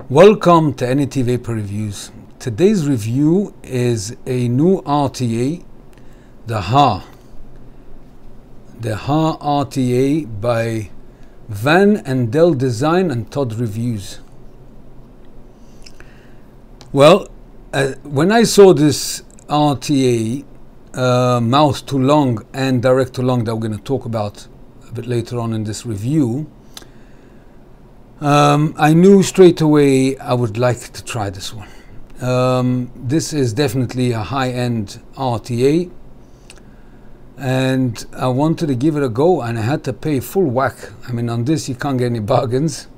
Welcome to NET Vaper Reviews. Today's review is a new RTA, the Haar. The Haar RTA by Van and Del Design and Todd Reviews. Well, uh, when I saw this RTA, uh, mouth to long and direct to long that we're going to talk about a bit later on in this review, um, I knew straight away I would like to try this one. Um, this is definitely a high-end RTA and I wanted to give it a go and I had to pay full whack. I mean on this you can't get any bargains.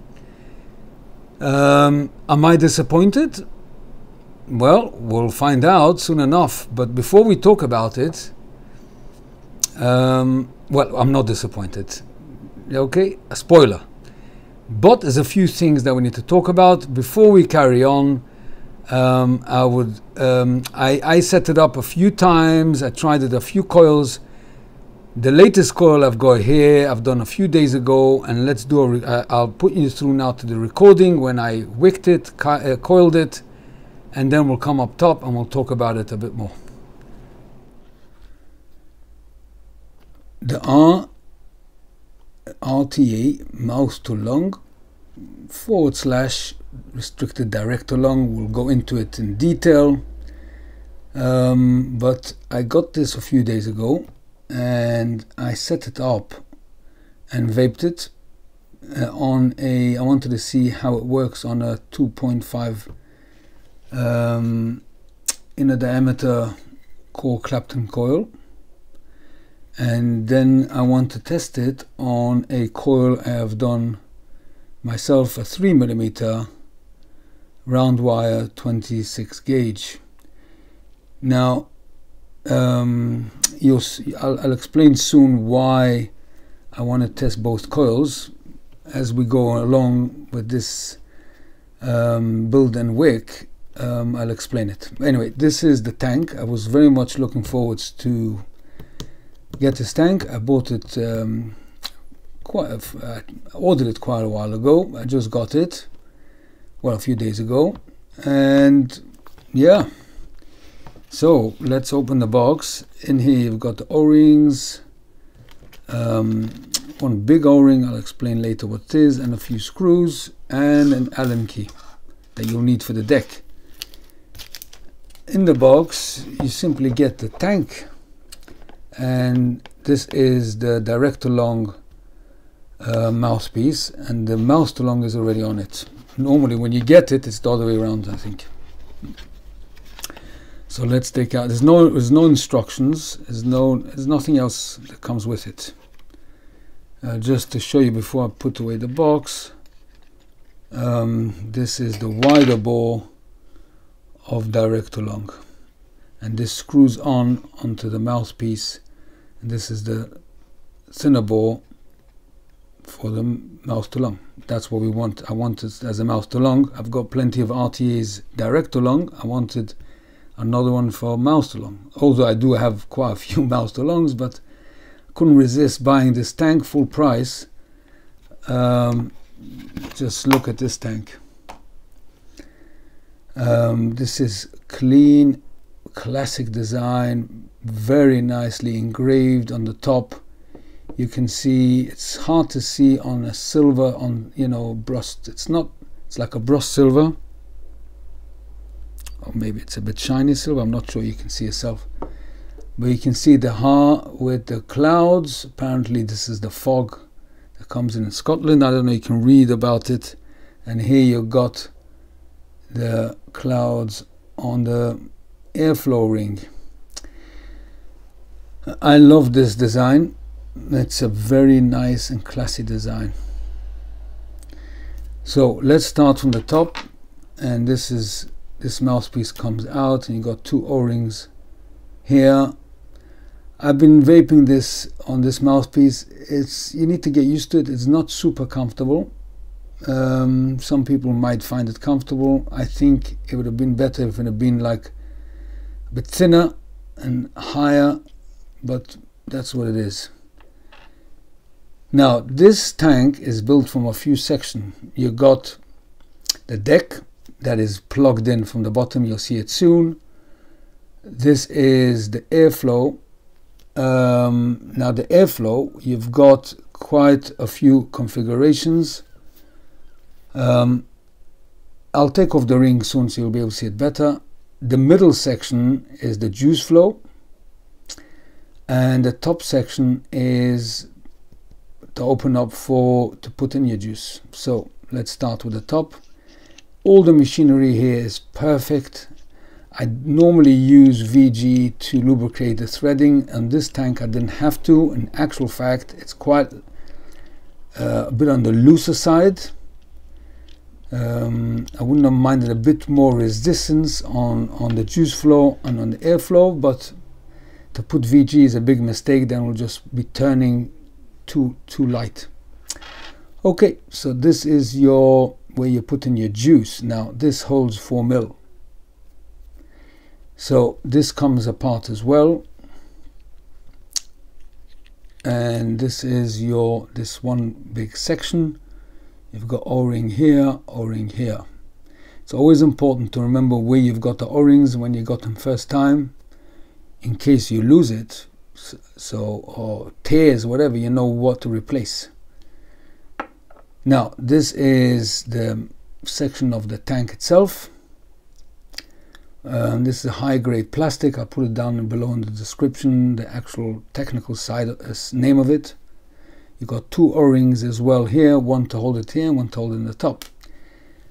Um, am I disappointed? Well, we'll find out soon enough. But before we talk about it, um, well, I'm not disappointed. Okay, a spoiler. But there's a few things that we need to talk about before we carry on. Um, I would um, I, I set it up a few times. I tried it a few coils. The latest coil I've got here, I've done a few days ago, and let's do. Re- uh, I'll put you through now to the recording when I wicked it, co- uh, coiled it, and then we'll come up top and we'll talk about it a bit more. The R RTA mouse to long forward slash restricted direct to long. We'll go into it in detail. Um, but I got this a few days ago and I set it up and vaped it uh, on a. I wanted to see how it works on a 2.5 um, inner diameter core Clapton coil and then I want to test it on a coil I have done myself a 3 millimeter round wire 26 gauge. Now um, you'll I'll, I'll explain soon why I want to test both coils as we go along with this um, build and wick. Um, I'll explain it. Anyway this is the tank. I was very much looking forward to get this tank. I bought it um, quite. I ordered it quite a while ago. I just got it, well, a few days ago, and yeah. So let's open the box. In here you've got the O-rings, um, one big O-ring. I'll explain later what it is, and a few screws and an Allen key that you'll need for the deck. In the box, you simply get the tank and this is the direct to long uh, mouthpiece and the mouse to long is already on it. Normally when you get it it's the other way around I think. So let's take out there's no there's no instructions there's no there's nothing else that comes with it. Uh, just to show you before I put away the box um, this is the wider bore of direct to long. And this screws on onto the mouthpiece this is the bore for the mouth to long. That's what we want. I want it as a mouth to long. I've got plenty of RTAs direct to long. I wanted another one for mouth to long. Although I do have quite a few mouth to longs, but couldn't resist buying this tank full price. Um, just look at this tank. Um, this is clean, classic design, very nicely engraved on the top. You can see it's hard to see on a silver on you know brushed. It's not it's like a brushed silver. Or maybe it's a bit shiny silver I'm not sure you can see yourself. But you can see the Haar with the clouds. Apparently this is the fog that comes in, in Scotland. I don't know you can read about it. And here you got the clouds on the airflow ring. I love this design. It's a very nice and classy design. So let's start from the top and this is this mouthpiece comes out and you got two o-rings here. I've been vaping this on this mouthpiece. It's you need to get used to it. It's not super comfortable. Um, some people might find it comfortable. I think it would have been better if it had been like bit thinner and higher but that's what it is. Now this tank is built from a few sections. You got the deck that is plugged in from the bottom. You'll see it soon. This is the airflow. Um, now the airflow, you've got quite a few configurations. Um, I'll take off the ring soon so you'll be able to see it better. The middle section is the juice flow and the top section is to open up for to put in your juice. So let's start with the top. All the machinery here is perfect. I normally use VG to lubricate the threading and this tank I didn't have to. In actual fact it's quite uh, a bit on the looser side. Um, I wouldn't have minded a bit more resistance on, on the juice flow and on the airflow but to put VG is a big mistake then we'll just be turning too too light. Okay so this is your where you put in your juice. Now this holds 4 mil. So this comes apart as well. And this is your this one big section you've got o-ring here o-ring here. It's always important to remember where you've got the o-rings when you got them first time. In case you lose it so or tears whatever you know what to replace. Now this is the section of the tank itself. Um, this is a high grade plastic. I'll put it down below in the description the actual technical side uh, name of it you got two o-rings as well here one to hold it here and one to hold in the top.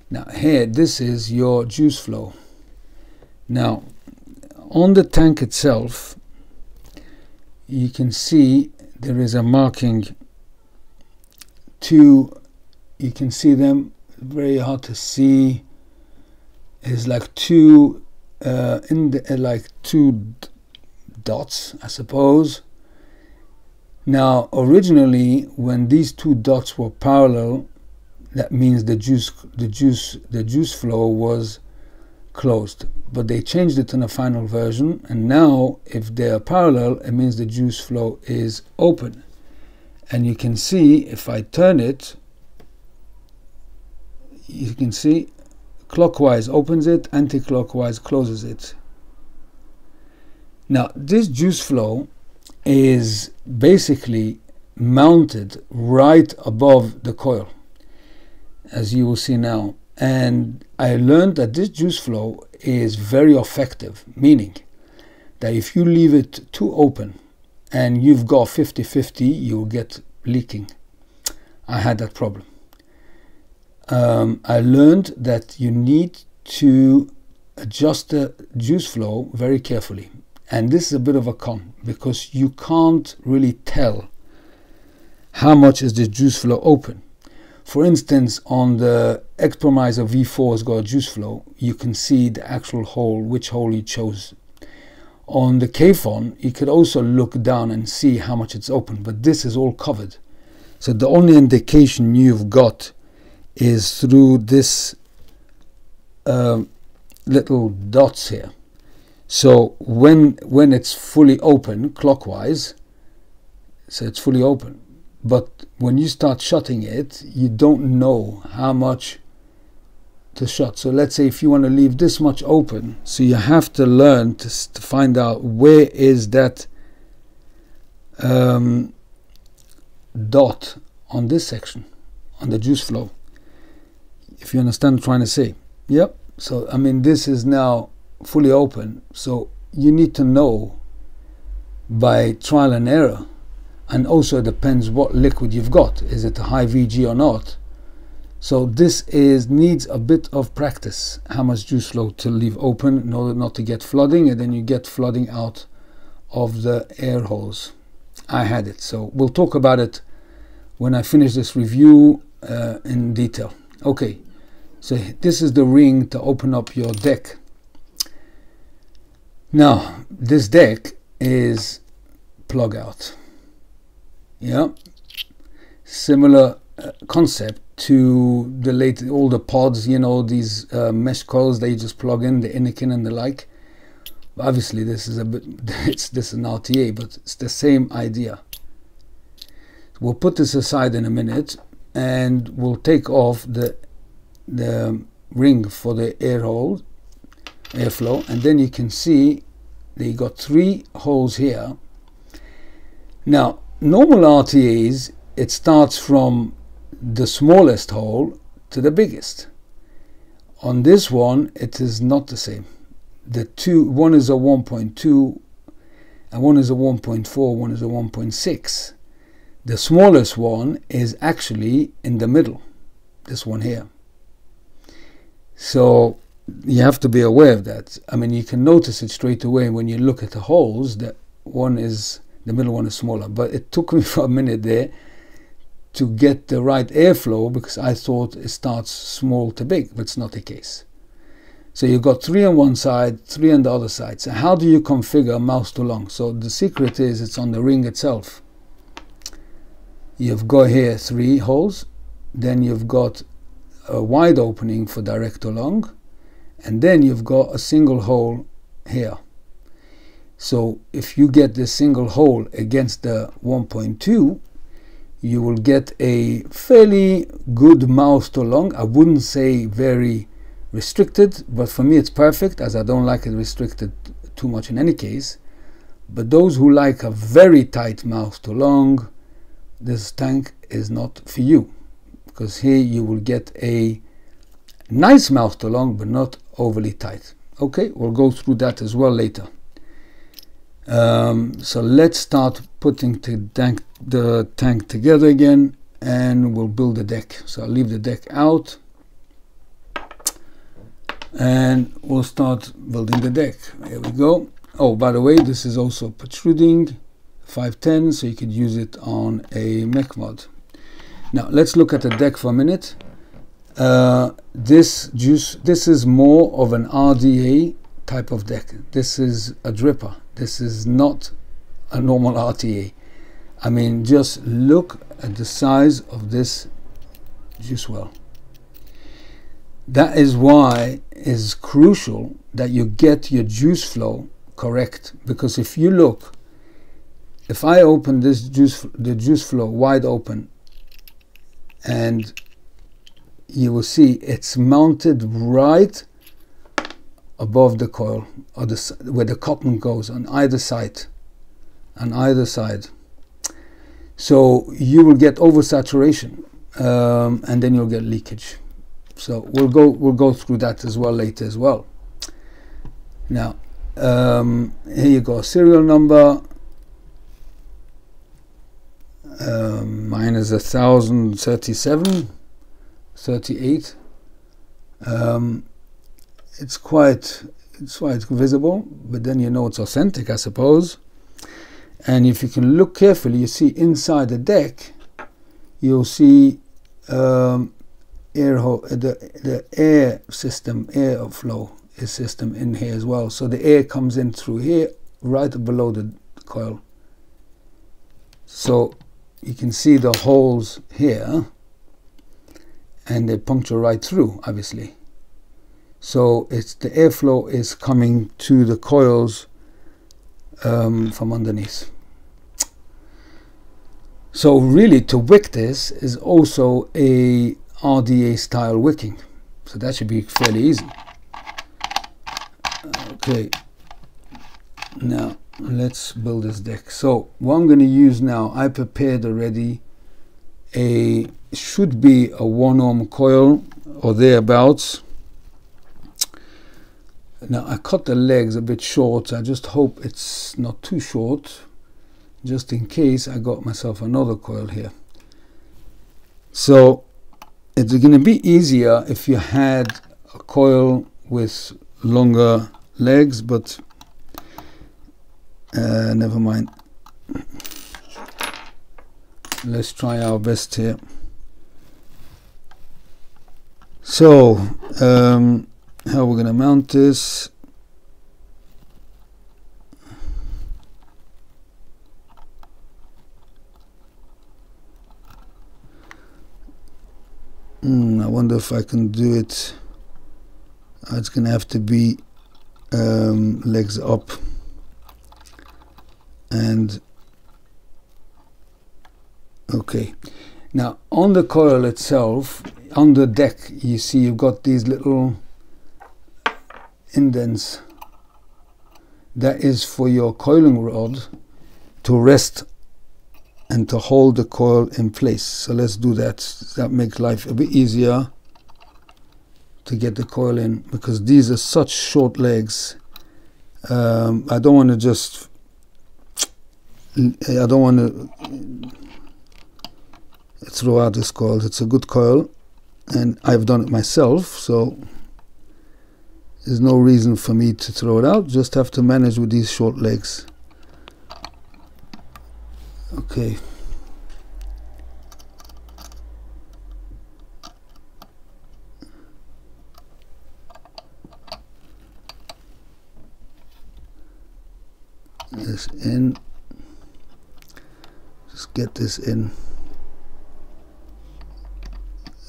Now here this is your juice flow. Now on the tank itself you can see there is a marking. Two you can see them very hard to see. Is like two uh, in the uh, like two dots I suppose now originally when these two dots were parallel that means the juice the juice the juice flow was closed. But they changed it in a final version and now if they are parallel it means the juice flow is open. And you can see if I turn it you can see clockwise opens it anti-clockwise closes it. Now this juice flow is basically mounted right above the coil as you will see now and I learned that this juice flow is very effective, meaning that if you leave it too open and you've got 50-50, you'll get leaking. I had that problem. Um, I learned that you need to adjust the juice flow very carefully. And this is a bit of a con because you can't really tell how much is the juice flow open. For instance, on the Expromizer V4 has got a juice flow, you can see the actual hole, which hole you chose. On the Kayfun, you could also look down and see how much it's open, but this is all covered. So the only indication you've got is through this uh, little dots here. So when when it's fully open clockwise, so it's fully open. But when you start shutting it you don't know how much to shut. So let's say if you want to leave this much open so you have to learn to, to find out where is that um, dot on this section on the juice flow. If you understand what I'm trying to say. Yep. So I mean this is now fully open. So you need to know by trial and error and also depends what liquid you've got. Is it a high VG or not? So this is needs a bit of practice. How much juice flow to leave open in order not to get flooding and then you get flooding out of the air holes. I had it. So we'll talk about it when I finish this review uh, in detail. Okay. So this is the ring to open up your deck now this deck is plug out. Yeah? Similar uh, concept to the late all the pods you know these uh, mesh coils they just plug in the Innokin and the like. Obviously this is a bit it's this is an RTA but it's the same idea. We'll put this aside in a minute and we'll take off the the ring for the air hole airflow and then you can see they got three holes here. Now normal RTAs it starts from the smallest hole to the biggest. On this one it is not the same. The two one is a 1.2 and one is a 1.4 one is a 1.6 the smallest one is actually in the middle this one here. So you have to be aware of that i mean you can notice it straight away when you look at the holes that one is the middle one is smaller but it took me for a minute there to get the right airflow because I thought it starts small to big, but it's not the case. So you've got three on one side, three on the other side. So how do you configure mouse to lung? So the secret is it's on the ring itself. You've got here three holes, then you've got a wide opening for direct to lung, and then you've got a single hole here. So if you get this single hole against the 1.2, you will get a fairly good mouth to long I wouldn't say very restricted, but for me it's perfect as I don't like it restricted too much in any case. But those who like a very tight mouth to long this tank is not for you because here you will get a nice mouth to lung but not overly tight. Okay, we'll go through that as well later. Um, so let's start putting the tank, the tank together again and we'll build the deck. So I'll leave the deck out and we'll start building the deck. Here we go. Oh, by the way, this is also protruding 510, so you could use it on a mech mod. Now let's look at the deck for a minute. Uh, this juice, this is more of an RDA type of deck. This is a dripper. This is not a normal RTA. I mean, just look at the size of this juice well. That is why it is crucial that you get your juice flow correct. Because if you look, if I open this juice, the juice flow wide open, and you will see it's mounted right above the coil or the, where the cotton goes on either side on either side. So you will get oversaturation um, and then you'll get leakage. So we'll go we'll go through that as well later as well. Now um, here you go serial number um, mine is a thousand thirty-seven 38 um, it's quite it's quite visible but then you know it's authentic I suppose. And if you can look carefully you see inside the deck you'll see um, air the, the air system air flow system in here as well. So the air comes in through here right below the coil. So you can see the holes here and they puncture right through obviously. So it's the airflow is coming to the coils um, from underneath. So really to wick this is also a RDA style wicking. So that should be fairly easy. Okay. Now let's build this deck. So what I'm going to use now I prepared already a should be a one ohm coil or thereabouts. Now I cut the legs a bit short. I just hope it's not too short just in case I got myself another coil here. So it's going to be easier if you had a coil with longer legs but uh, never mind. Let's try our best here so um, how we're going to mount this? Mm, I wonder if I can do it. Uh, it's going to have to be um, legs up. And okay. Now on the coil itself on the deck you see you've got these little indents that is for your coiling rod to rest and to hold the coil in place. So let's do that. That makes life a bit easier to get the coil in because these are such short legs. Um, I don't want to just I don't want to throw out this coil it's a good coil and I've done it myself so there's no reason for me to throw it out. Just have to manage with these short legs. Okay. This in. Just get this in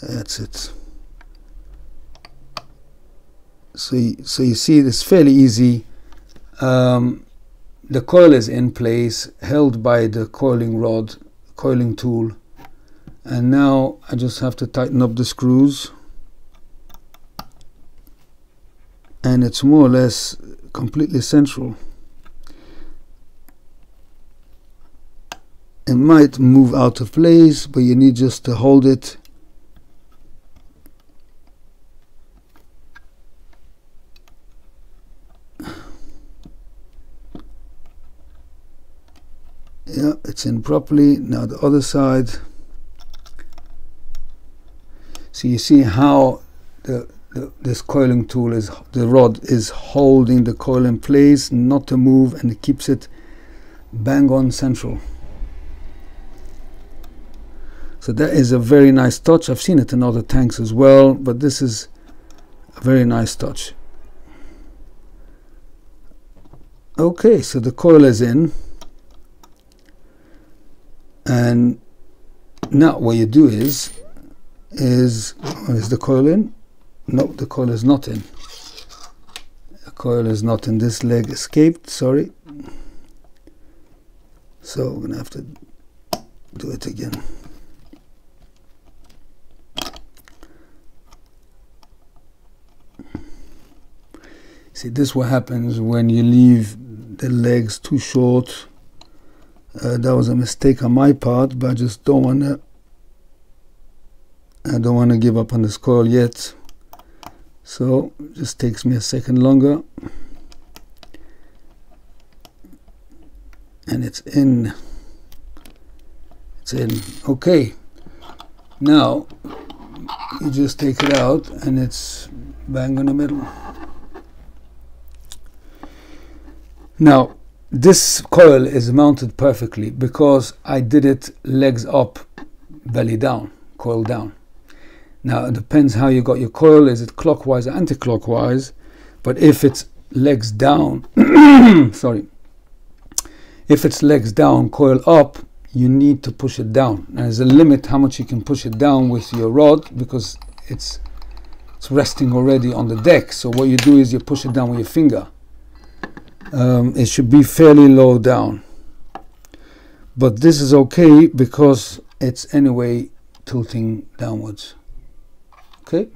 that's it. So so you see it's fairly easy. Um, the coil is in place held by the coiling rod coiling tool. And now I just have to tighten up the screws. And it's more or less completely central. It might move out of place but you need just to hold it yeah it's in properly. Now the other side. So you see how the, the, this coiling tool is the rod is holding the coil in place not to move and it keeps it bang on central. So that is a very nice touch. I've seen it in other tanks as well but this is a very nice touch. Okay so the coil is in and now what you do is is is the coil in no the coil is not in. The coil is not in. This leg escaped sorry. So we're gonna have to do it again. See this what happens when you leave the legs too short uh, that was a mistake on my part, but I just don't want to. I don't want to give up on this coil yet. So just takes me a second longer. And it's in. It's in. Okay. Now you just take it out and it's bang in the middle. Now this coil is mounted perfectly because I did it legs up, belly down, coil down. Now it depends how you got your coil, is it clockwise or anti-clockwise, but if it's legs down, sorry, if it's legs down, coil up, you need to push it down. There's a limit how much you can push it down with your rod because it's it's resting already on the deck. So what you do is you push it down with your finger um, it should be fairly low down. But this is okay because it's anyway tilting downwards. Okay?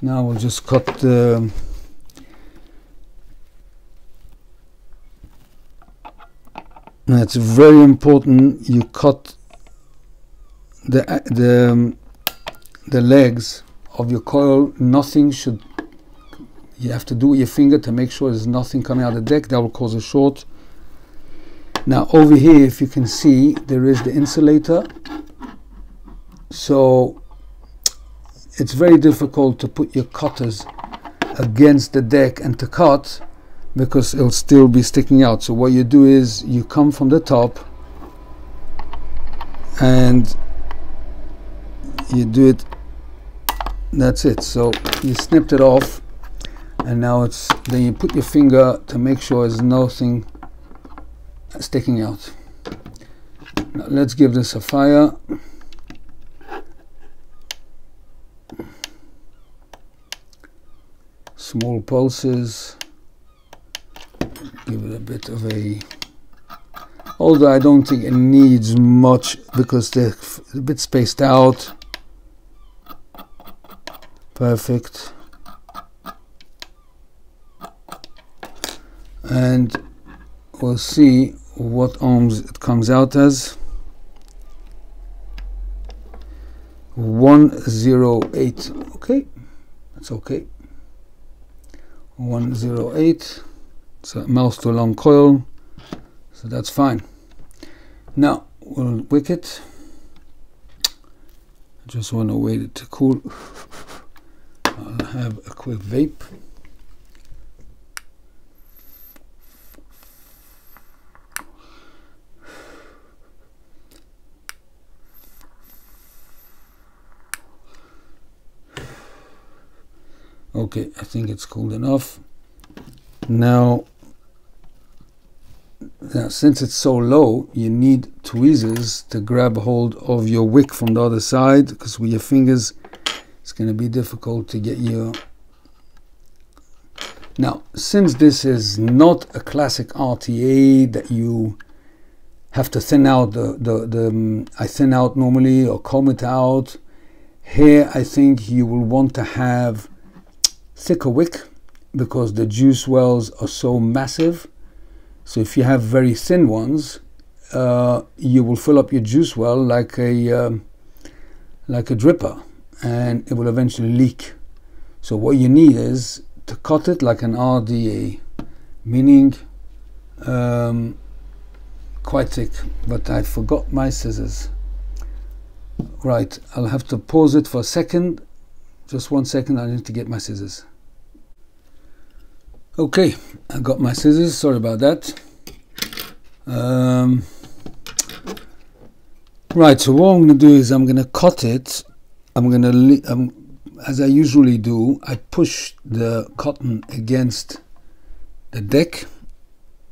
Now we'll just cut the it's very important you cut the the um, the legs of your coil. Nothing should you have to do with your finger to make sure there's nothing coming out of the deck that will cause a short. Now over here if you can see there is the insulator. So it's very difficult to put your cutters against the deck and to cut because it'll still be sticking out. So what you do is you come from the top and you do it. That's it. So you snipped it off and now it's then you put your finger to make sure there's nothing sticking out. Now let's give this a fire. Small pulses. Give it a bit of a although I don't think it needs much because they're a bit spaced out. Perfect and we'll see what ohms it comes out as. 108 okay that's okay. 108 it's a mouse to long coil so that's fine. Now we'll wick it. I just want to wait it to cool. I'll have a quick vape okay I think it's cold enough. Now now since it's so low you need tweezers to grab hold of your wick from the other side because with your fingers it's going to be difficult to get your now since this is not a classic RTA that you have to thin out the, the, the um, I thin out normally or comb it out here I think you will want to have thicker wick because the juice wells are so massive. So if you have very thin ones, uh, you will fill up your juice well like a um, like a dripper, and it will eventually leak. So what you need is to cut it like an RDA, meaning um, quite thick. But I forgot my scissors. Right, I'll have to pause it for a second. Just one second, I need to get my scissors. Okay, I got my scissors, sorry about that. Um, right, so what I'm going to do is I'm going to cut it. I'm going to, um, as I usually do, I push the cotton against the deck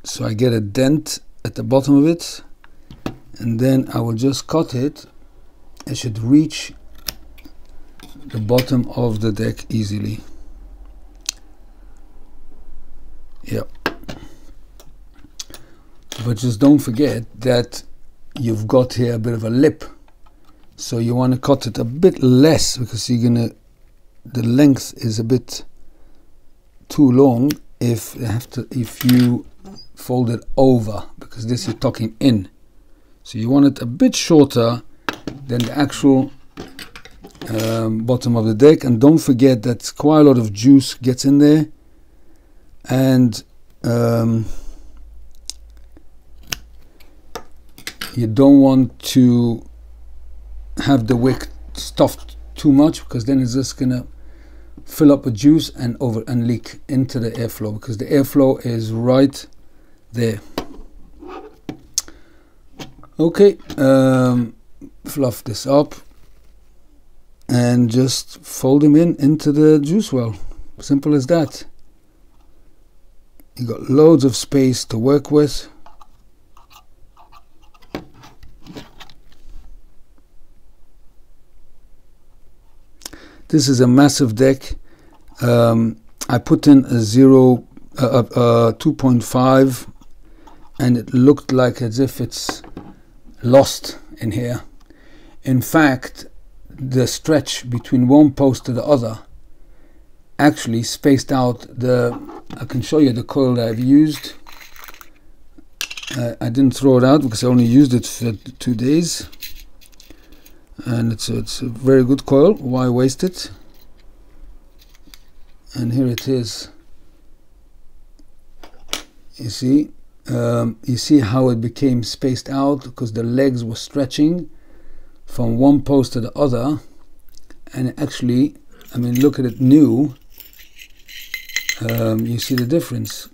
so I get a dent at the bottom of it and then I will just cut it. It should reach the bottom of the deck easily. Yep. But just don't forget that you've got here a bit of a lip. So you want to cut it a bit less because you're gonna the length is a bit too long if you have to if you fold it over because this you're tucking in. So you want it a bit shorter than the actual um, bottom of the deck. And don't forget that quite a lot of juice gets in there. And um, you don't want to have the wick stuffed too much because then it's just gonna fill up with juice and over and leak into the airflow because the airflow is right there. Okay um, fluff this up and just fold them in into the juice well simple as that you got loads of space to work with. This is a massive deck. Um, I put in a zero, uh, uh, 2.5, and it looked like as if it's lost in here. In fact, the stretch between one post to the other actually spaced out the I can show you the coil that I've used. Uh, I didn't throw it out because I only used it for two days. And it's a, it's a very good coil why waste it? And here it is. You see um, you see how it became spaced out because the legs were stretching from one post to the other and actually I mean look at it new um, you see the difference.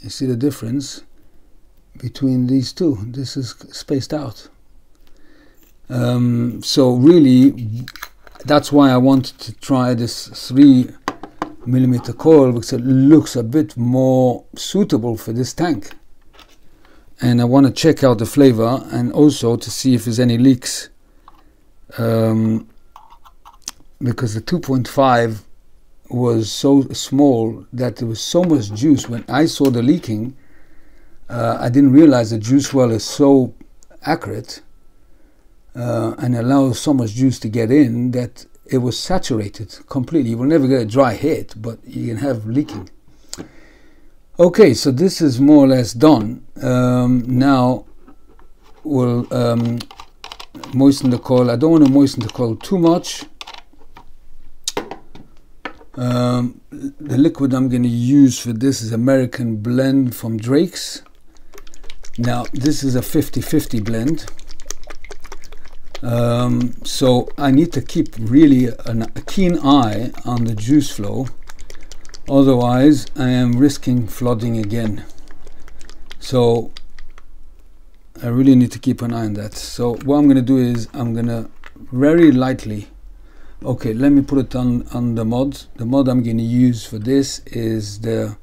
You see the difference between these two. This is spaced out. Um, so really, that's why I wanted to try this three millimeter coil because it looks a bit more suitable for this tank. And I want to check out the flavor and also to see if there's any leaks. Um, because the 2.5 was so small that there was so much juice. When I saw the leaking, uh, I didn't realize the juice well is so accurate uh, and allows so much juice to get in that it was saturated completely. You will never get a dry hit, but you can have leaking. Okay, so this is more or less done. Um, now we'll um, moisten the coil. I don't want to moisten the coil too much. Um, the liquid I'm going to use for this is American blend from Drake's. Now this is a 50-50 blend. Um, so I need to keep really an, a keen eye on the juice flow otherwise I am risking flooding again. So I really need to keep an eye on that. So what I'm going to do is I'm going to very lightly okay let me put it on on the mod. The mod I'm going to use for this is the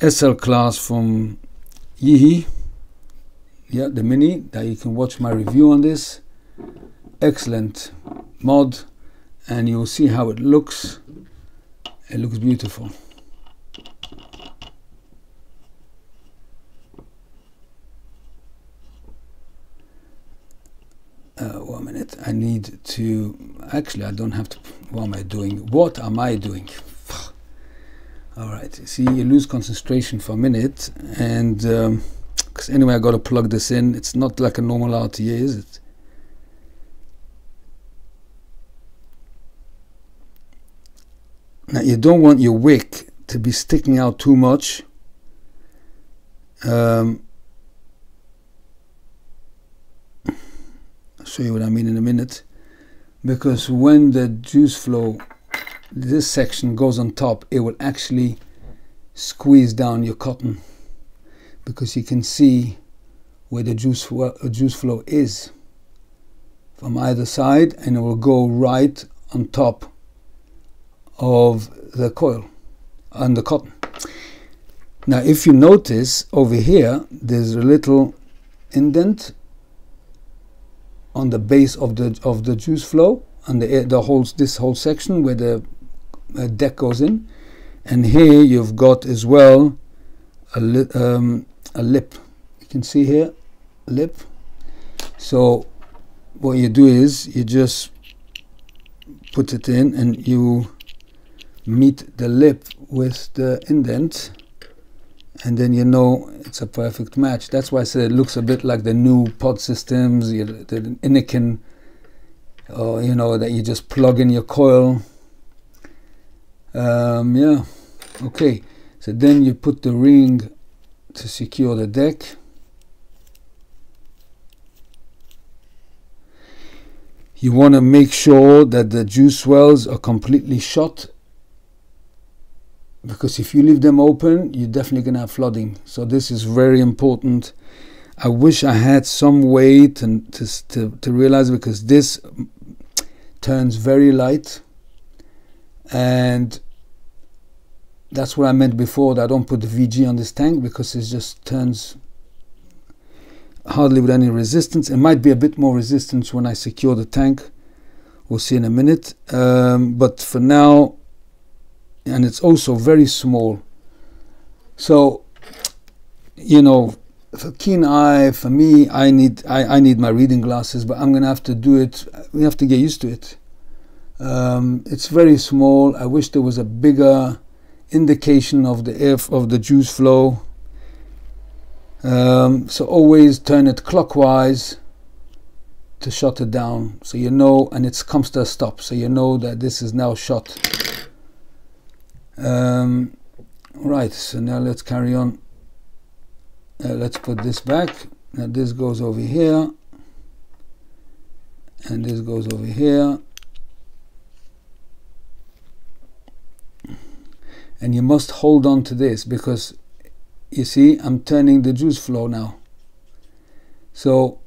SL class from Yihi yeah the mini that you can watch my review on this. Excellent mod and you'll see how it looks it looks beautiful. Uh, one minute. I need to actually I don't have to what am I doing? What am I doing? All right see you lose concentration for a minute and um, because anyway I got to plug this in. It's not like a normal RTA is it Now you don't want your wick to be sticking out too much. Um, I'll show you what I mean in a minute. Because when the juice flow, this section goes on top, it will actually squeeze down your cotton because you can see where the juice uh, juice flow is from either side and it will go right on top of the coil and the cotton. Now if you notice over here there's a little indent on the base of the of the juice flow and the the whole this whole section where the uh, deck goes in. And here you've got as well a, li um, a lip. You can see here lip. So what you do is you just put it in and you meet the lip with the indent and then you know it's a perfect match. That's why I said it looks a bit like the new pod systems, the Innokin, or you know that you just plug in your coil. Um, yeah, okay. So then you put the ring to secure the deck. You want to make sure that the juice wells are completely shut because if you leave them open you're definitely going to have flooding. So this is very important. I wish I had some way to, to, to, to realize because this turns very light. And that's what I meant before that I don't put the VG on this tank because it just turns hardly with any resistance. It might be a bit more resistance when I secure the tank. We'll see in a minute. Um, but for now and it's also very small. So, you know, for keen eye, for me, I need I, I need my reading glasses, but I'm gonna have to do it. We have to get used to it. Um, it's very small. I wish there was a bigger indication of the air of the juice flow. Um, so always turn it clockwise to shut it down, so you know, and it comes to a stop, so you know that this is now shut. Um, right, so now let's carry on. Uh, let's put this back. Now this goes over here. And this goes over here. And you must hold on to this because you see I'm turning the juice flow now. So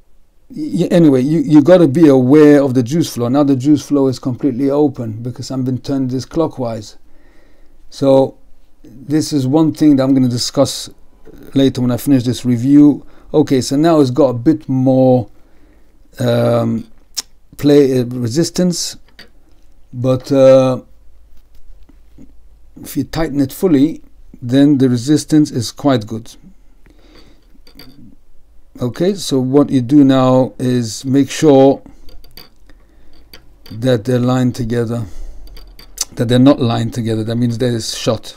anyway, you, you got to be aware of the juice flow. Now the juice flow is completely open because I've been turning this clockwise. So this is one thing that I'm going to discuss later when I finish this review. Okay, so now it's got a bit more um, play uh, resistance, but uh, if you tighten it fully, then the resistance is quite good. Okay, so what you do now is make sure that they're lined together that they're not lined together that means there is shot.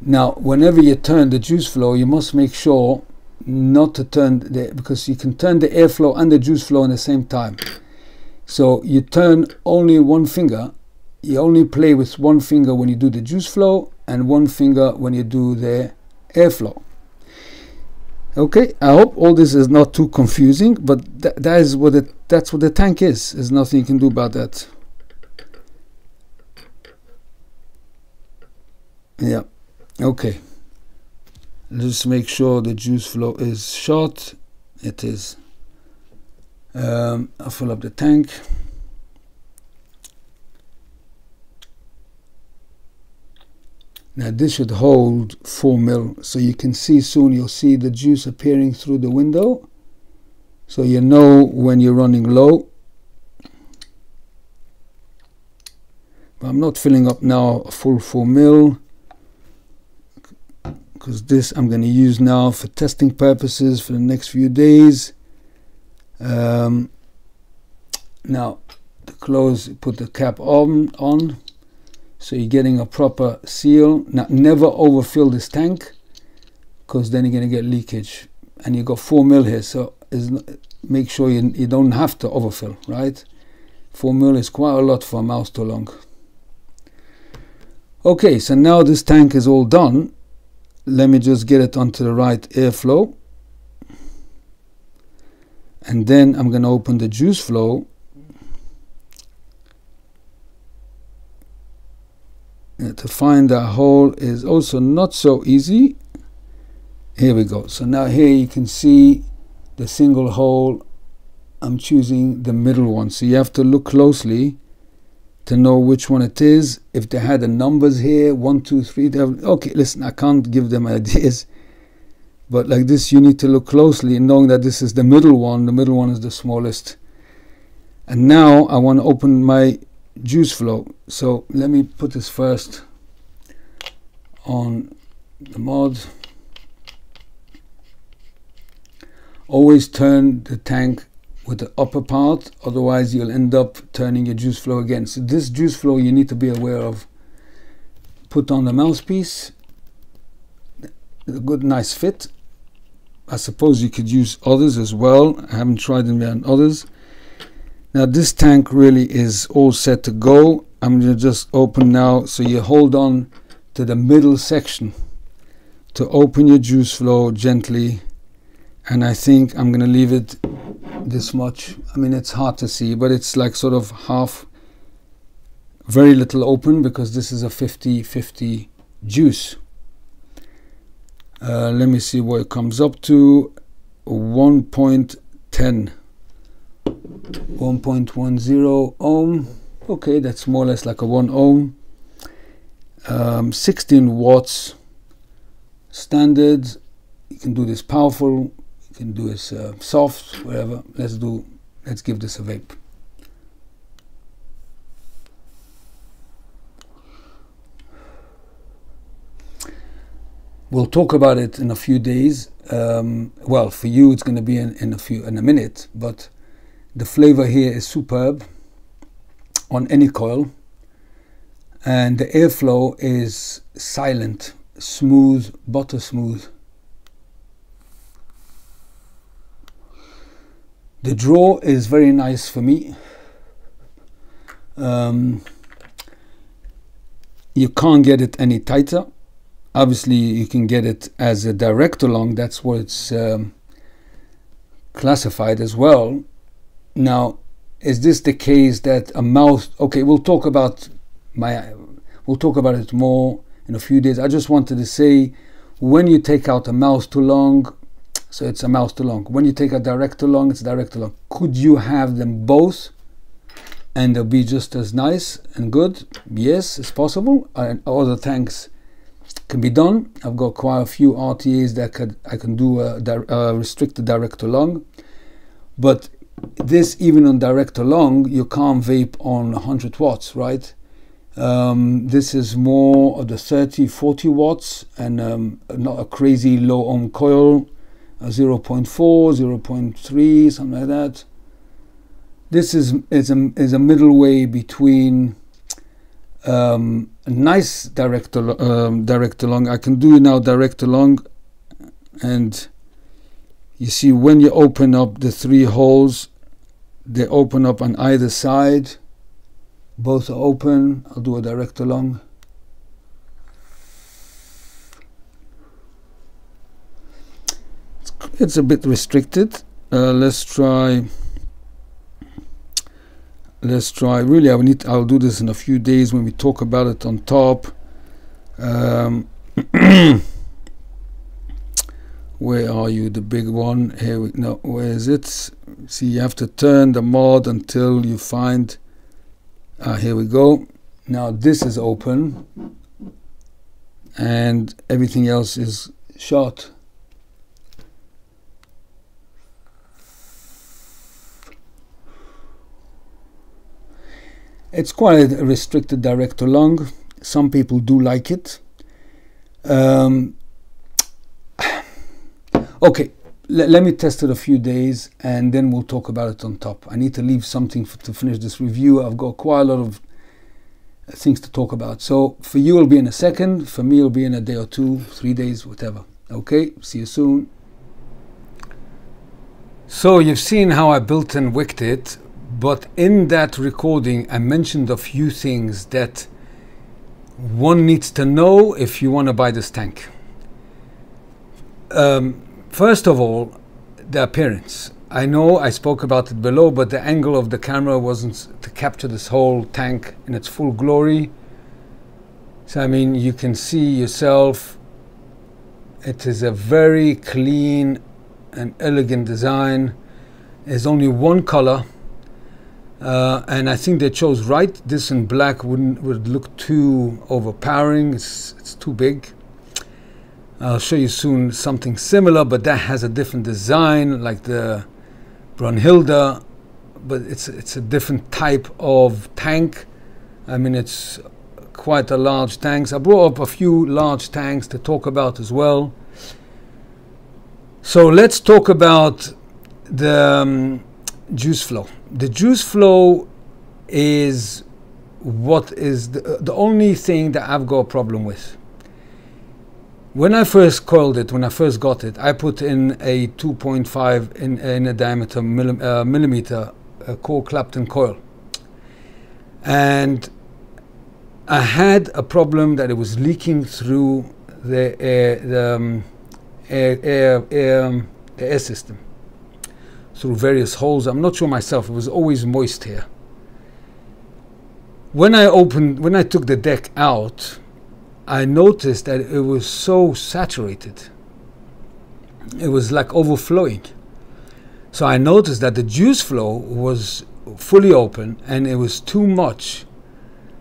Now whenever you turn the juice flow you must make sure not to turn the because you can turn the airflow and the juice flow in the same time. So you turn only one finger you only play with one finger when you do the juice flow and one finger when you do the airflow okay i hope all this is not too confusing but th that is what it that's what the tank is. There's nothing you can do about that. Yeah okay. Let's make sure the juice flow is short. It is um, I'll fill up the tank now this should hold 4 mil so you can see soon you'll see the juice appearing through the window. So you know when you're running low. But I'm not filling up now a full 4 mil because this I'm going to use now for testing purposes for the next few days. Um, now close, put the cap on, on, so you're getting a proper seal. Now never overfill this tank, because then you're going to get leakage. And you got four mil here, so make sure you, you don't have to overfill, right? Four mil is quite a lot for a mouse too long. Okay, so now this tank is all done let me just get it onto the right airflow and then I'm going to open the juice flow Uh, to find that hole is also not so easy here we go so now here you can see the single hole I'm choosing the middle one so you have to look closely to know which one it is. If they had the numbers here, one, two, three, have, okay, listen, I can't give them ideas. But like this, you need to look closely knowing that this is the middle one. The middle one is the smallest. And now I want to open my juice flow. So let me put this first on the mod. Always turn the tank with the upper part otherwise you'll end up turning your juice flow again. So this juice flow you need to be aware of. Put on the mouthpiece. A good nice fit. I suppose you could use others as well. I haven't tried them on others now this tank really is all set to go I'm going to just open now so you hold on to the middle section to open your juice flow gently and I think I'm going to leave it this much. I mean, it's hard to see, but it's like sort of half, very little open because this is a 50-50 juice. Uh, let me see what it comes up to. 1.10. 1.10 ohm. Okay, that's more or less like a 1 ohm. Um, 16 watts standard. You can do this powerful you can do this uh, soft, whatever. Let's do, let's give this a vape. We'll talk about it in a few days. Um, well, for you, it's going to be in, in a few in a minute, but the flavor here is superb on any coil, and the airflow is silent, smooth, butter smooth. The draw is very nice for me. Um, you can't get it any tighter. Obviously, you can get it as a direct along. That's what it's um, classified as well. Now, is this the case that a mouse? Okay, we'll talk about my. We'll talk about it more in a few days. I just wanted to say, when you take out a mouse too long, so it's a mouse too long. When you take a direct too long, it's direct too long. Could you have them both and they'll be just as nice and good? Yes, it's possible. And other tanks can be done. I've got quite a few RTAs that could, I can do a, a uh, restricted direct to long. But this, even on direct to long, you can't vape on 100 watts, right? Um, this is more of the 30, 40 watts and um, not a crazy low ohm coil uh, 0.4, 0.3, something like that. This is, is, a, is a middle way between um, a nice direct, um, direct along. I can do now direct along and you see when you open up the three holes they open up on either side. Both are open. I'll do a direct along. It's a bit restricted. Uh, let's try let's try. Really I will need I'll do this in a few days when we talk about it on top. Um, where are you the big one? Here we no where is it? See you have to turn the mod until you find ah here we go. Now this is open and everything else is shut it's quite a restricted direct to long. Some people do like it. Um, Okay, let me test it a few days and then we'll talk about it on top. I need to leave something to finish this review. I've got quite a lot of uh, things to talk about. So for you, it'll be in a second. For me, it'll be in a day or two, three days, whatever. Okay, see you soon. So you've seen how I built and wicked it, but in that recording, I mentioned a few things that one needs to know if you want to buy this tank. Um, First of all, the appearance. I know I spoke about it below, but the angle of the camera wasn't to capture this whole tank in its full glory. So, I mean, you can see yourself. It is a very clean and elegant design. There's only one color. Uh, and I think they chose right. This in black wouldn't would look too overpowering. It's, it's too big. I'll show you soon something similar, but that has a different design, like the Brunhilde, but it's it's a different type of tank. I mean, it's quite a large tank. I brought up a few large tanks to talk about as well. So let's talk about the um, juice flow. The juice flow is what is the, the only thing that I've got a problem with. When I first coiled it, when I first got it, I put in a 2.5 in, in a diameter millim, uh, millimeter uh, Core Clapton coil. And I had a problem that it was leaking through the air, the, um, air, air, air, um, the air system through various holes. I'm not sure myself. It was always moist here. When I opened, when I took the deck out, I noticed that it was so saturated. It was like overflowing. So I noticed that the juice flow was fully open and it was too much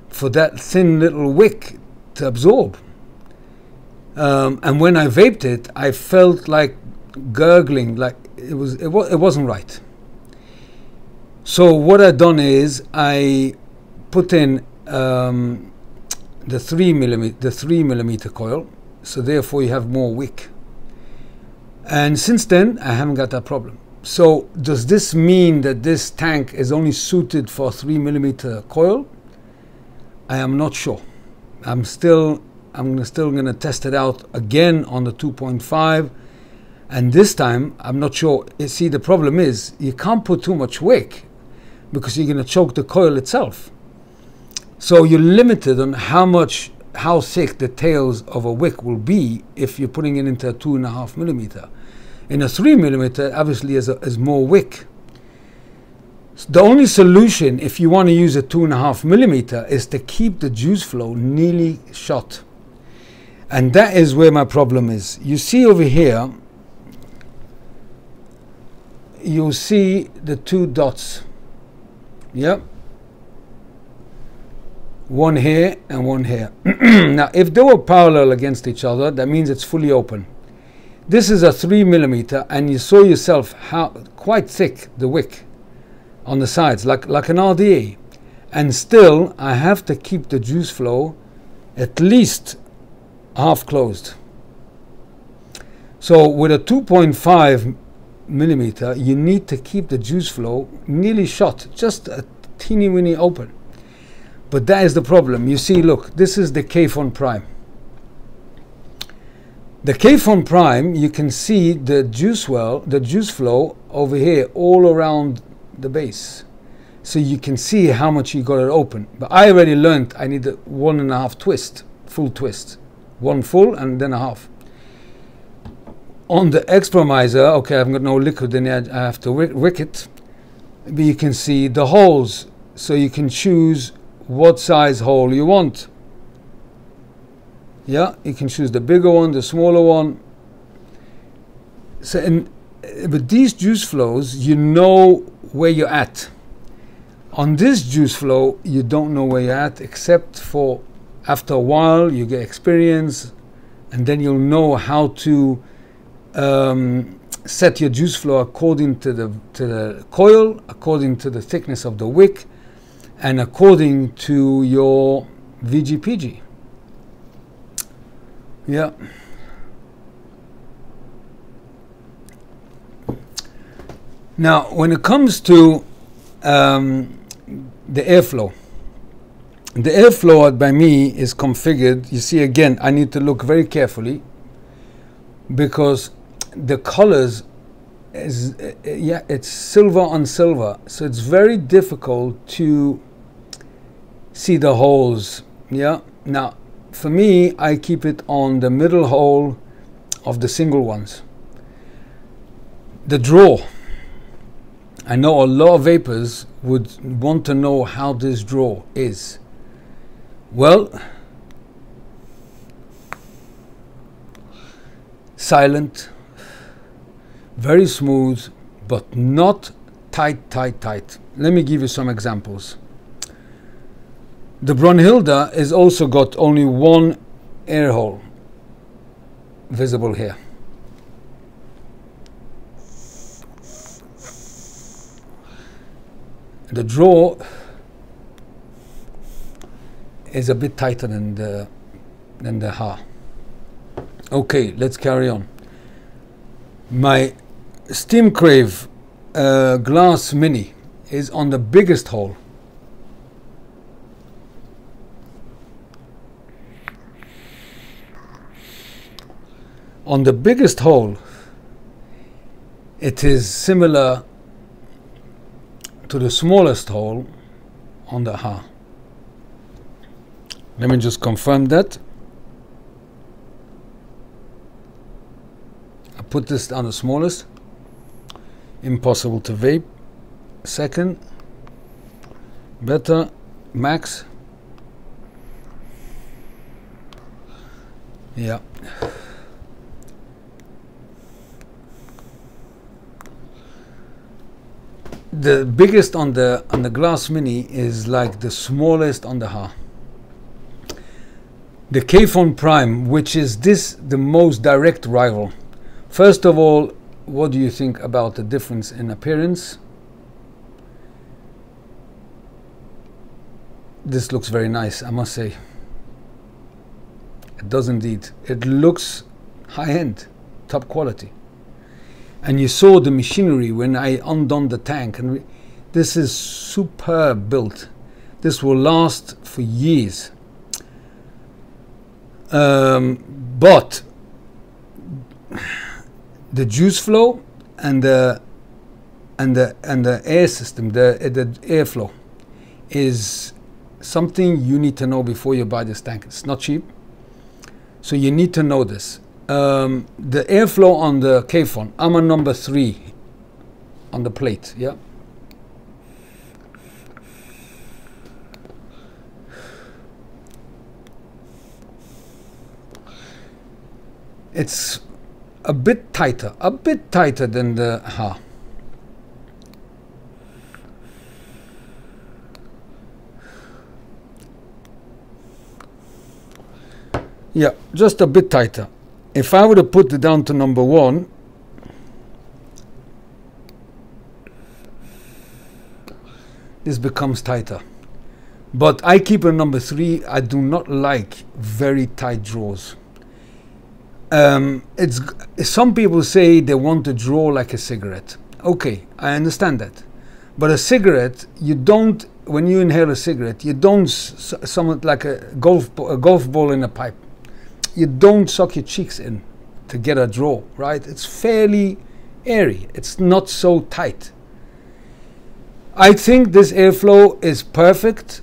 for that thin little wick to absorb. Um, and when I vaped it, I felt like gurgling, like it was it, was, it wasn't right. So what I done is I put in um, the three millimeter the three millimeter coil so therefore you have more wick. And since then I haven't got that problem. So does this mean that this tank is only suited for three millimeter coil? I am not sure. I'm still I'm still going to test it out again on the 2.5 and this time I'm not sure. You see the problem is you can't put too much wick because you're going to choke the coil itself so you're limited on how much, how thick the tails of a wick will be if you're putting it into a two and a half millimeter. In a three millimeter, obviously, is, a, is more wick. So the only solution, if you want to use a two and a half millimeter, is to keep the juice flow nearly shut. And that is where my problem is. You see over here, you'll see the two dots. Yep one here and one here. now, if they were parallel against each other, that means it's fully open. This is a 3 millimeter, and you saw yourself how quite thick the wick on the sides, like, like an RDA. And still, I have to keep the juice flow at least half closed. So with a 2.5 millimeter, you need to keep the juice flow nearly shut, just a teeny weeny open. But that is the problem. You see, look, this is the Kayfun Prime. The Kayfun Prime, you can see the juice well, the juice flow over here all around the base. So you can see how much you got it open. But I already learned I need a one and a half twist, full twist. One full and then a half. On the Expromizer, okay, I've got no liquid in it, I have to wick it. But you can see the holes. So you can choose what size hole you want. Yeah, you can choose the bigger one, the smaller one. So, and with these juice flows, you know where you're at. On this juice flow, you don't know where you're at, except for after a while you get experience, and then you'll know how to um, set your juice flow according to the to the coil, according to the thickness of the wick, and according to your VGPG. Yeah. Now, when it comes to um, the airflow, the airflow by me is configured. You see, again, I need to look very carefully because the colors is uh, yeah, it's silver on silver, so it's very difficult to see the holes. Yeah. Now, for me, I keep it on the middle hole of the single ones. The draw. I know a lot of vapors would want to know how this draw is. Well, silent, very smooth, but not tight, tight, tight. Let me give you some examples. The Brunhilde is also got only one air hole visible here. The draw is a bit tighter than the than the Haar. Okay, let's carry on. My Steam Crave uh, glass mini is on the biggest hole on the biggest hole, it is similar to the smallest hole on the Haar. Let me just confirm that. I put this on the smallest. Impossible to vape. Second. Better. Max. Yeah. The biggest on the on the glass mini is like the smallest on the Haar. The Kayfun Prime, which is this the most direct rival. First of all, what do you think about the difference in appearance? This looks very nice, I must say. It does indeed. It looks high end, top quality and you saw the machinery when I undone the tank. And this is superb built. This will last for years. Um, but the juice flow and the and the and the air system the the airflow is something you need to know before you buy this tank. It's not cheap. So you need to know this um, the airflow on the Kayfun, I'm a number three on the plate, yeah. It's a bit tighter, a bit tighter than the Haar. Yeah, just a bit tighter if I were to put it down to number one, this becomes tighter. But I keep a number three. I do not like very tight draws. um, it's some people say they want to draw like a cigarette. Okay, I understand that, but a cigarette you don't. When you inhale a cigarette, you don't somewhat like a golf a golf ball in a pipe. You don't suck your cheeks in to get a draw, right? It's fairly airy. It's not so tight. I think this airflow is perfect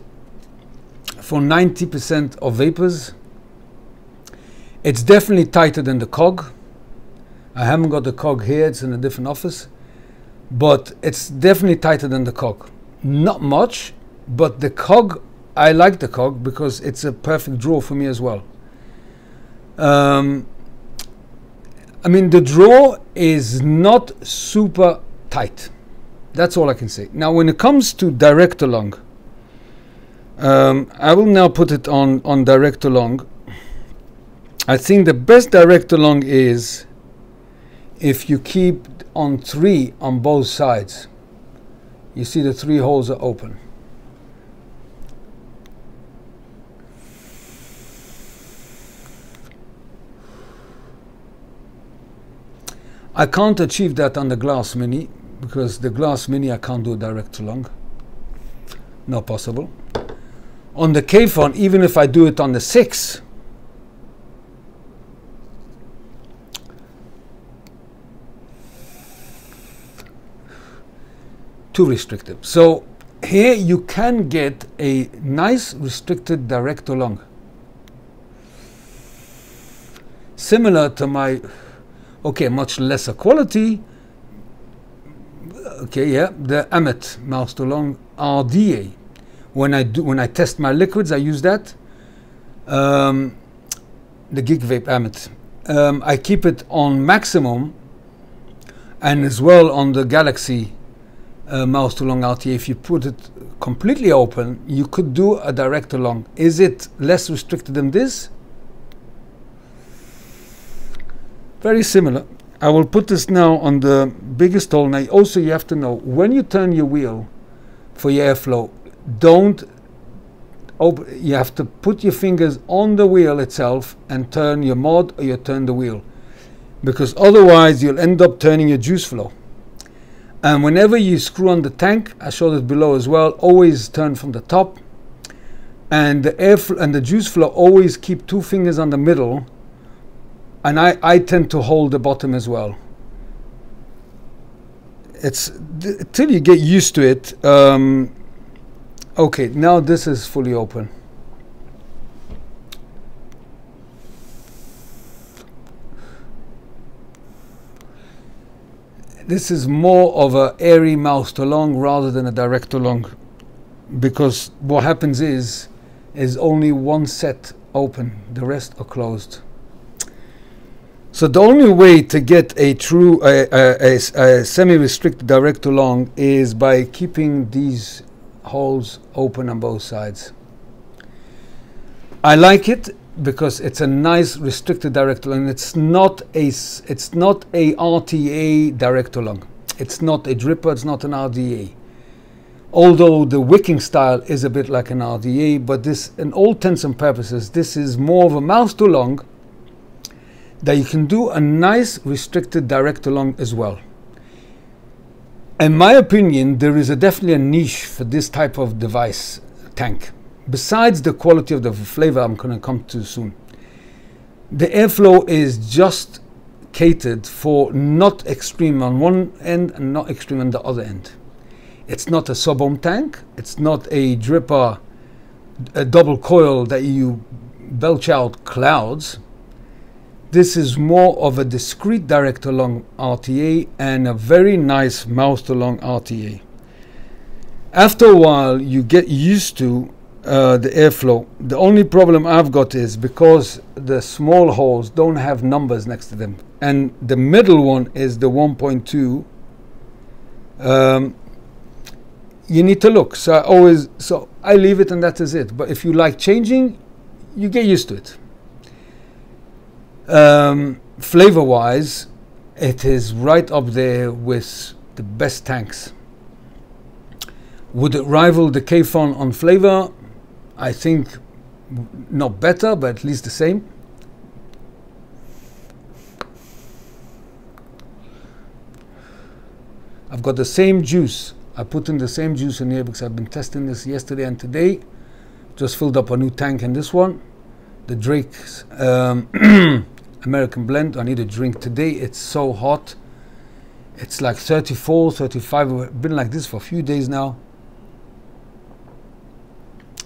for 90% of vapors it's definitely tighter than the cog. I haven't got the cog here, it's in a different office. But it's definitely tighter than the cog. Not much, but the cog, I like the cog because it's a perfect draw for me as well. Um, I mean, the draw is not super tight. That's all I can say. Now, when it comes to direct along, um, I will now put it on, on direct along I think the best direct along is if you keep on three on both sides. You see the three holes are open. I can't achieve that on the Glass Mini because the Glass Mini I can't do direct along. Not possible. On the Kayfun, even if I do it on the 6, too restrictive. So here you can get a nice restricted direct along. Similar to my, okay, much lesser quality, okay, yeah, the Ammit mouse to long RDA. When I do, when I test my liquids, I use that. Um, the Geek Vape Ammit. Um, I keep it on maximum and as well on the Galaxy uh, mouse to long RTA, if you put it completely open, you could do a direct along. Is it less restricted than this? Very similar. I will put this now on the biggest hole. Now also you have to know, when you turn your wheel for your airflow, don't open, you have to put your fingers on the wheel itself and turn your mod or you turn the wheel. Because otherwise you'll end up turning your juice flow. And whenever you screw on the tank, I showed it below as well, always turn from the top. And the air and the juice flow always keep two fingers on the middle. And I, I tend to hold the bottom as well. It's till you get used to it. Um, okay, now this is fully open. this is more of a airy mouse to long rather than a direct to long because what happens is is only one set open the rest are closed so the only way to get a true a, a, a, semi-restricted direct to long is by keeping these holes open on both sides I like it because it's a nice restricted direct along. It's not a it's not a RTA direct to long. It's not a dripper. It's not an RDA. Although the wicking style is a bit like an RDA, but this, in all intents and purposes, this is more of a mouse to long that you can do a nice restricted direct along as well. In my opinion, there is a definitely a niche for this type of device tank besides the quality of the flavor I'm going to come to soon, the airflow is just catered for not extreme on one end and not extreme on the other end. It's not a sub-ohm tank. It's not a dripper, a double coil that you belch out clouds. This is more of a discrete direct along RTA and a very nice mouth along RTA. After a while, you get used to uh, the airflow. The only problem I've got is because the small holes don't have numbers next to them, and the middle one is the 1.2. Um, you need to look. So I always, so I leave it, and that is it. But if you like changing, you get used to it. Um, flavor wise, it is right up there with the best tanks. Would it rival the Kayfun on flavor? I think not better, but at least the same. I've got the same juice. I put in the same juice in here because I've been testing this yesterday and today. Just filled up a new tank in this one. The Drake's um, American blend. I need a drink today. It's so hot. It's like 34, 35. We've been like this for a few days now.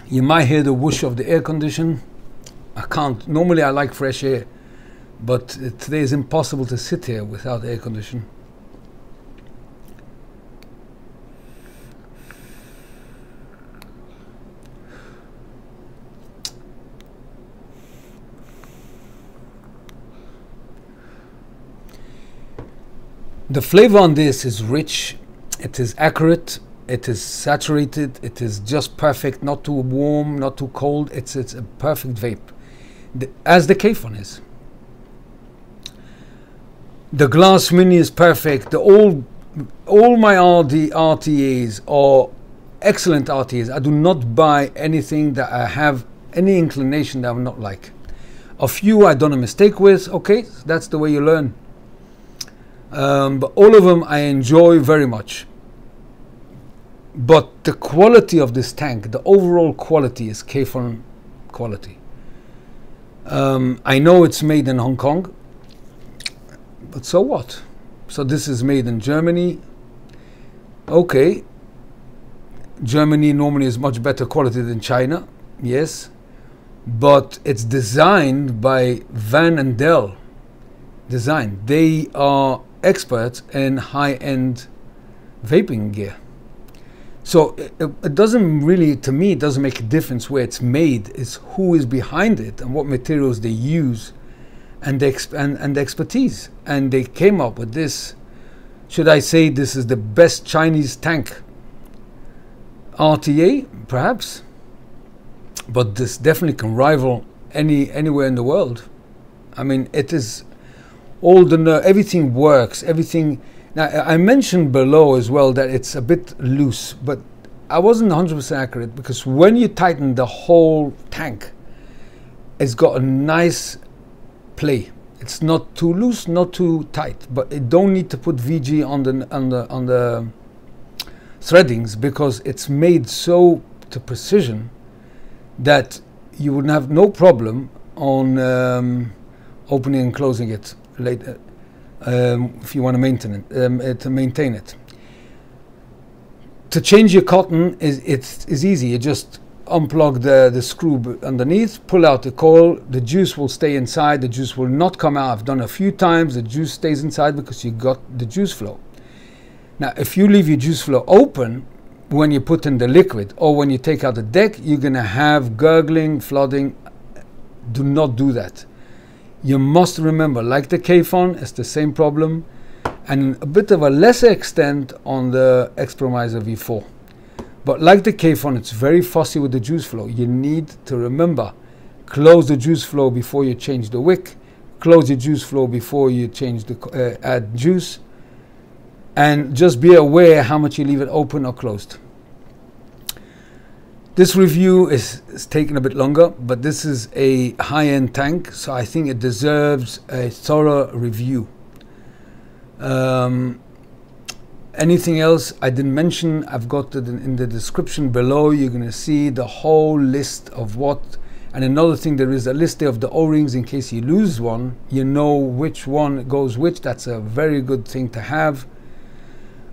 You might hear the whoosh of the air condition. I can't. Normally I like fresh air, but today is impossible to sit here without air condition. The flavor on this is rich, it is accurate, it is saturated, it is just perfect, not too warm, not too cold. It's, it's a perfect vape, the, as the Kayfun is. The glass mini is perfect. The all, all my RD, RTAs are excellent RTAs. I do not buy anything that I have any inclination that I am not like. A few I done a mistake with. Okay, that's the way you learn. Um, but all of them I enjoy very much. But the quality of this tank, the overall quality is Kayfun quality. Um, I know it's made in Hong Kong, but so what? So this is made in Germany. Okay. Germany normally is much better quality than China, yes. But it's designed by Van and Del. Design. They are experts in high-end vaping gear. So it, it, doesn't really, to me, it doesn't make a difference where it's made. It's who is behind it and what materials they use, and the and, and the expertise. And they came up with this. Should I say this is the best Chinese tank? RTA, perhaps, but this definitely can rival any anywhere in the world. I mean, it is all the everything works. Everything. Now I mentioned below as well that it's a bit loose, but I wasn't 100% accurate because when you tighten the whole tank, it's got a nice play. It's not too loose, not too tight, but it don't need to put VG on the on the on the threadings because it's made so to precision that you would have no problem on um, opening and closing it later um, if you want to maintain it, um, uh, to maintain it. To change your cotton is it's is easy. You just unplug the, the screw underneath, pull out the coil, the juice will stay inside, the juice will not come out. I've done a few times, the juice stays inside because you got the juice flow. Now, if you leave your juice flow open when you put in the liquid or when you take out the deck, you're going to have gurgling, flooding. Do not do that you must remember, like the Kayfun, it's the same problem, and a bit of a lesser extent on the Expromizer V4. But like the Kayfun, it's very fussy with the juice flow. You need to remember, close the juice flow before you change the wick, close the juice flow before you change the uh, add juice, and just be aware how much you leave it open or closed. This review is, is taking a bit longer, but this is a high-end tank, so I think it deserves a thorough review. Um, anything else I didn't mention, I've got it in, in the description below. You're going to see the whole list of what. And another thing, there is a list of the O-rings in case you lose one. You know which one goes which. That's a very good thing to have.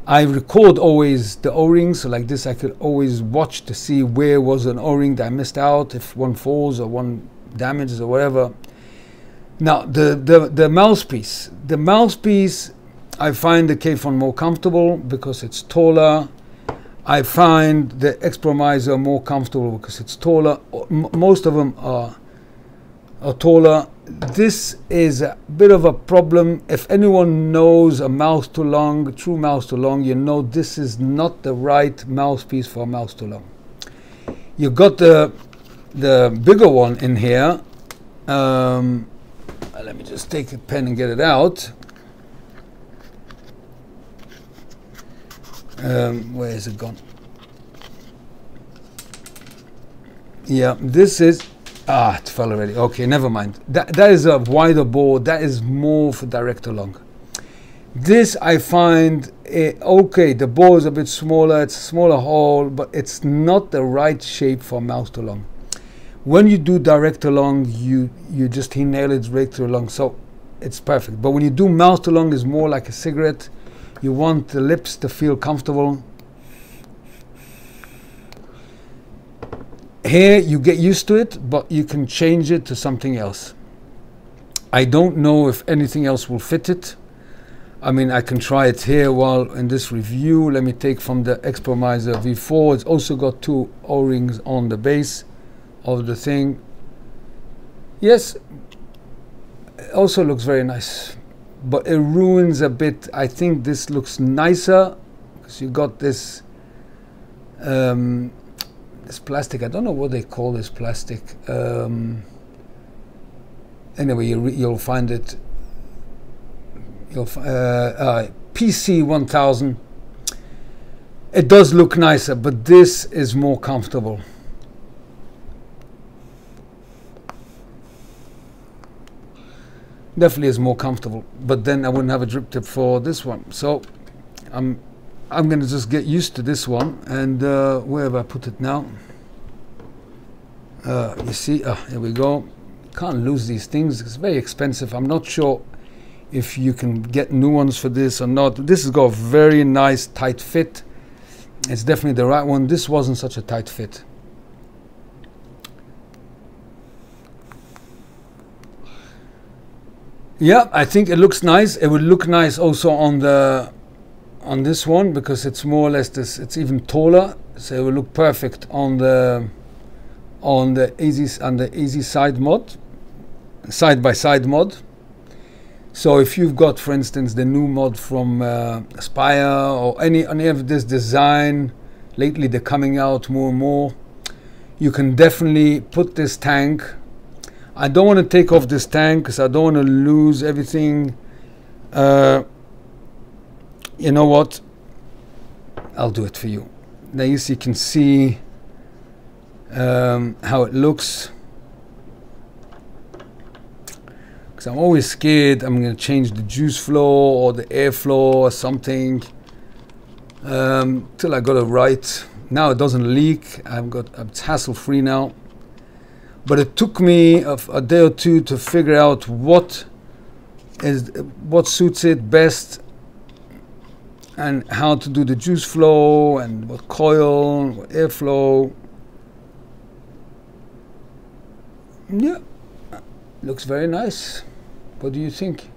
I record always the O-rings, so like this I could always watch to see where was an O-ring that I missed out, if one falls or one damages or whatever. Now the, the, the mouthpiece, the mouthpiece I find the Kayfun more comfortable because it's taller. I find the Expromizer more comfortable because it's taller. Most of them are, taller this is a bit of a problem. If anyone knows a mouse too long, true mouse too long, you know this is not the right mouthpiece for a mouse too long. You got the the bigger one in here. Um, let me just take a pen and get it out. Um, where is it gone? Yeah, this is Ah, it fell already. Okay, never mind. That, that is a wider board. That is more for director long. This I find eh, okay. The bore is a bit smaller. It's a smaller hole, but it's not the right shape for mouse to long. When you do direct to long, you you just inhale it direct to long, so it's perfect. But when you do mouth to long, is more like a cigarette. You want the lips to feel comfortable. Here you get used to it, but you can change it to something else. I don't know if anything else will fit it. I mean, I can try it here while in this review. Let me take from the Expromizer V4. It's also got two O-rings on the base of the thing. Yes, it also looks very nice, but it ruins a bit. I think this looks nicer because you got this um, this plastic. I don't know what they call this plastic. Um, anyway, you will find it you'll uh, uh, PC 1000 it does look nicer but this is more comfortable definitely is more comfortable but then I wouldn't have a drip tip for this one so I'm I'm gonna just get used to this one and uh, where have I put it now uh, you see uh, here we go can't lose these things it's very expensive I'm not sure if you can get new ones for this or not. This has got a very nice tight fit. It's definitely the right one. This wasn't such a tight fit. Yeah, I think it looks nice. It would look nice also on the on this one because it's more or less this. It's even taller, so it will look perfect on the on the easy on the easy side mod, side by side mod. So if you've got, for instance, the new mod from uh, Aspire or any any of this design, lately they're coming out more and more. You can definitely put this tank. I don't want to take off this tank because I don't want to lose everything. Uh, you know what? I'll do it for you. There you see can see um, how it looks. because I'm always scared I'm going to change the juice flow or the airflow or something um, till I got it right. Now it doesn't leak. I've got it's hassle free now. But it took me a, a day or two to figure out what is what suits it best and how to do the juice flow and what coil, what airflow. Yeah, looks very nice. What do you think?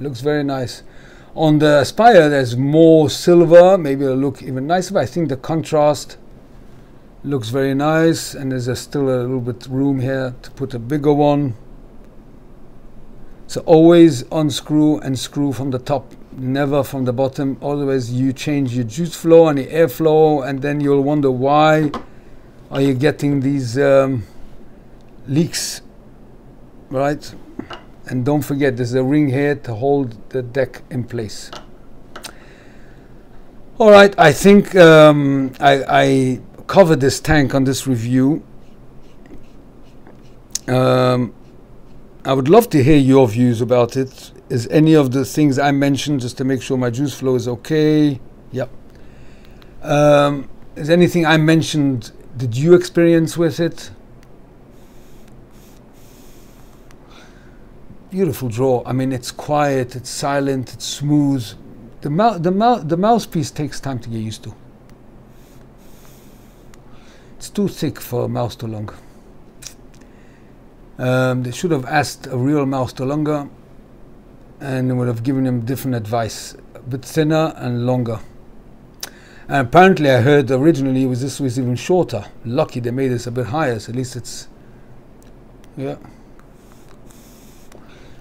Looks very nice. On the Aspire, there's more silver. Maybe it'll look even nicer. But I think the contrast looks very nice. And there's a still a little bit room here to put a bigger one. So always unscrew and screw from the top, never from the bottom. Otherwise, you change your juice flow and the airflow, and then you'll wonder why are you getting these um, leaks right? And don't forget there's a ring here to hold the deck in place. All right I think um, I, I, covered this tank on this review. Um, I would love to hear your views about it is any of the things I mentioned just to make sure my juice flow is okay yep um, is anything I mentioned did you experience with it beautiful draw. I mean, it's quiet, it's silent, it's smooth. The, mou the, the mouthpiece takes time to get used to. It's too thick for a mouse too long. Um, they should have asked a real mouse to longer and would have given him different advice, a bit thinner and longer. And apparently, I heard originally was this was even shorter. Lucky they made this a bit higher, so at least it's yeah.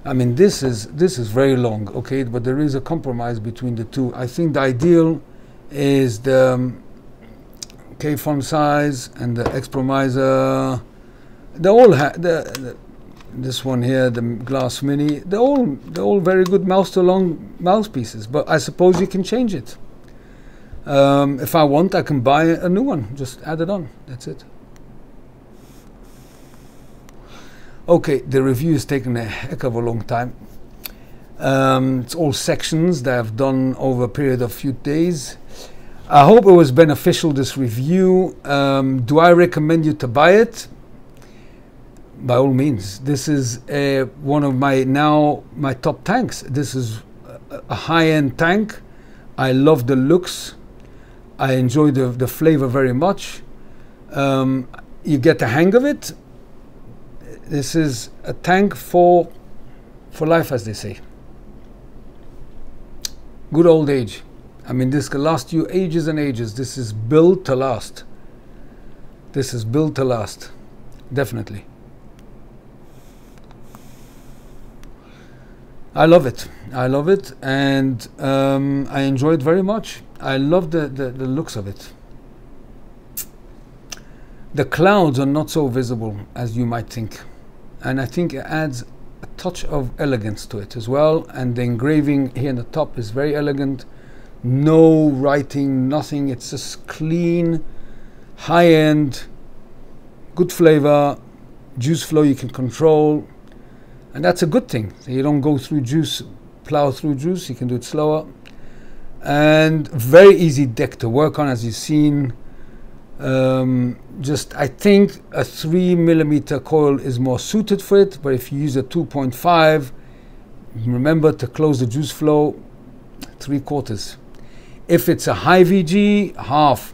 I mean, this is this is very long, okay, but there is a compromise between the two. I think the ideal is the um, Kayfun size and the Expromizer. They all have the, this one here, the Glass Mini. They're all they're all very good mouse to long mouthpieces, but I suppose you can change it. Um, if I want, I can buy a new one. Just add it on. That's it. Okay, the review has taken a heck of a long time. Um, it's all sections that I've done over a period of few days. I hope it was beneficial this review. Um, do I recommend you to buy it? By all means. This is a, one of my now my top tanks. This is a, a high-end tank. I love the looks. I enjoy the, the flavor very much. Um, you get the hang of it. This is a tank for for life, as they say. Good old age. I mean, this can last you ages and ages. This is built to last. This is built to last. Definitely. I love it. I love it, and um, I enjoy it very much. I love the, the, the looks of it. The clouds are not so visible as you might think, and I think it adds a touch of elegance to it as well. And the engraving here in the top is very elegant. No writing, nothing. It's just clean, high end, good flavor, juice flow you can control and that's a good thing. You don't go through juice, plow through juice. You can do it slower, and very easy deck to work on, as you've seen. Um, just I think a three millimeter coil is more suited for it, but if you use a 2.5, remember to close the juice flow three quarters. If it's a high VG, half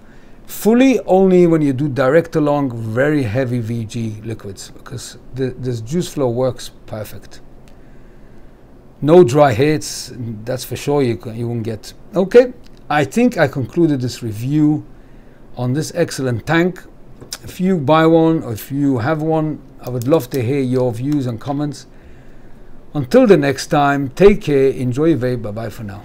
fully only when you do direct lung very heavy VG liquids because the, this juice flow works perfect. No dry hits, that's for sure you, you won't get. Okay, I think I concluded this review on this excellent tank. If you buy one or if you have one, I would love to hear your views and comments. Until the next time, take care, enjoy your vape, bye bye for now.